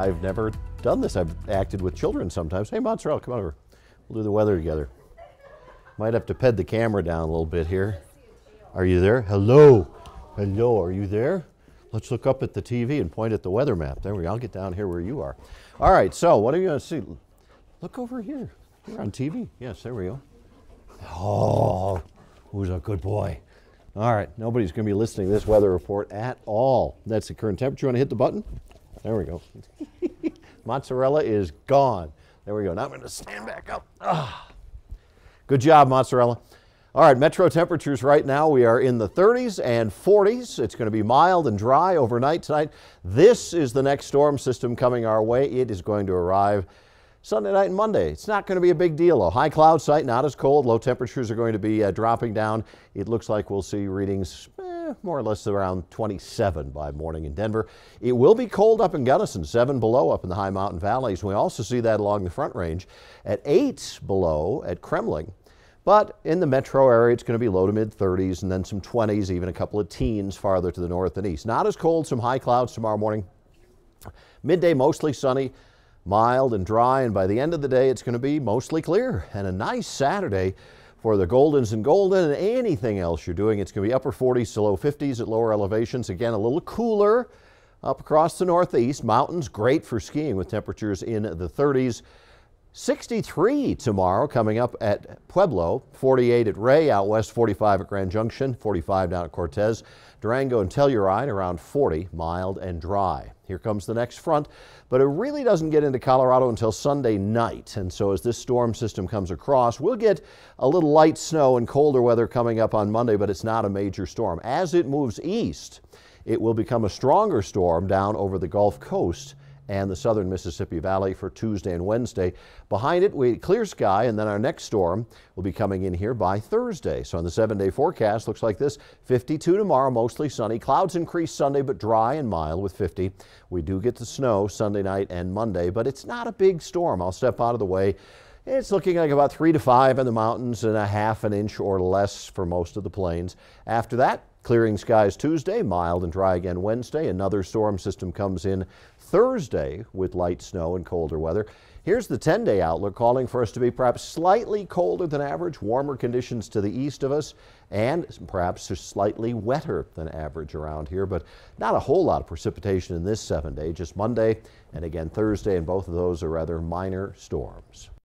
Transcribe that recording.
I've never done this. I've acted with children sometimes. Hey, Mozzarella, come over. We'll do the weather together. Might have to ped the camera down a little bit here. Are you there? Hello. Hello. Are you there? Let's look up at the TV and point at the weather map. There we go. I'll get down here where you are. All right. So, what are you going to see? Look over here. You're on TV. Yes, there we go. Oh, who's a good boy? All right. Nobody's going to be listening to this weather report at all. That's the current temperature. You want to hit the button? There we go. Mozzarella is gone. There we go. Now I'm going to stand back up. Ah. Good job, mozzarella. All right, metro temperatures right now, we are in the 30s and 40s. It's going to be mild and dry overnight tonight. This is the next storm system coming our way. It is going to arrive Sunday night and Monday. It's not going to be a big deal A High cloud site, not as cold. Low temperatures are going to be uh, dropping down. It looks like we'll see readings more or less around 27 by morning in Denver. It will be cold up in Gunnison, 7 below up in the high mountain valleys. We also see that along the front range at 8 below at Kremling. But in the metro area, it's going to be low to mid 30s and then some 20s, even a couple of teens farther to the north and east. Not as cold, some high clouds tomorrow morning. Midday, mostly sunny, mild and dry, and by the end of the day, it's going to be mostly clear and a nice Saturday for the Goldens and Golden and anything else you're doing. It's going to be upper 40s to low 50s at lower elevations. Again, a little cooler up across the northeast. Mountains, great for skiing with temperatures in the 30s. 63 tomorrow coming up at Pueblo, 48 at Wray, out west 45 at Grand Junction, 45 down at Cortez, Durango and Telluride around 40, mild and dry. Here comes the next front, but it really doesn't get into Colorado until Sunday night. And so as this storm system comes across, we'll get a little light snow and colder weather coming up on Monday, but it's not a major storm. As it moves east, it will become a stronger storm down over the Gulf Coast and the southern Mississippi Valley for Tuesday and Wednesday. Behind it, we clear sky, and then our next storm will be coming in here by Thursday. So on the seven day forecast, looks like this 52 tomorrow, mostly sunny. Clouds increase Sunday, but dry and mild with 50. We do get the snow Sunday night and Monday, but it's not a big storm. I'll step out of the way. It's looking like about three to five in the mountains and a half an inch or less for most of the plains. After that, Clearing skies Tuesday, mild and dry again Wednesday. Another storm system comes in Thursday with light snow and colder weather. Here's the 10 day outlook calling for us to be perhaps slightly colder than average, warmer conditions to the east of us, and perhaps slightly wetter than average around here, but not a whole lot of precipitation in this seven day, just Monday and again Thursday, and both of those are rather minor storms.